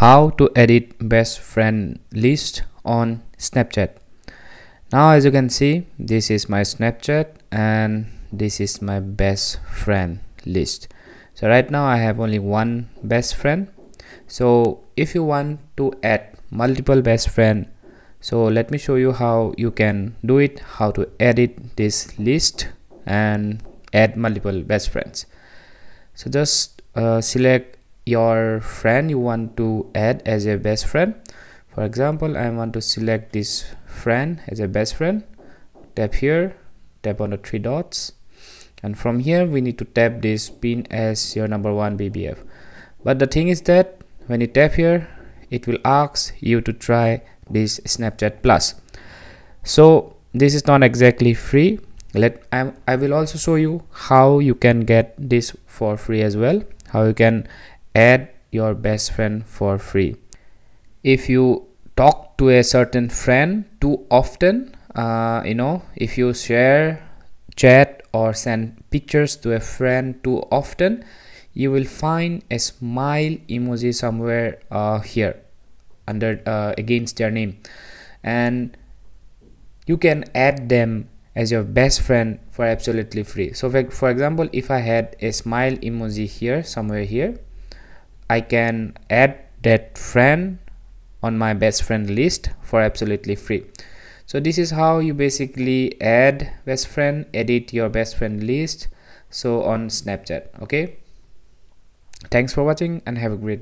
how to edit best friend list on snapchat. Now as you can see this is my snapchat and this is my best friend list. So right now i have only one best friend. So if you want to add multiple best friend so let me show you how you can do it how to edit this list and add multiple best friends. So just uh, select your friend you want to add as a best friend. For example i want to select this friend as a best friend. Tap here tap on the three dots. And from here we need to tap this pin as your number one bbf but the thing is that when you tap here it will ask you to try this snapchat plus. So this is not exactly free. Let I'm, i will also show you how you can get this for free as well. How you can add your best friend for free. If you talk to a certain friend too often uh, you know if you share chat or send pictures to a friend too often you will find a smile emoji somewhere uh, here under uh, against their name. And you can add them as your best friend for absolutely free. So for example if i had a smile emoji here somewhere here I can add that friend on my best friend list for absolutely free. So this is how you basically add best friend edit your best friend list so on snapchat okay? Thanks for watching and have a great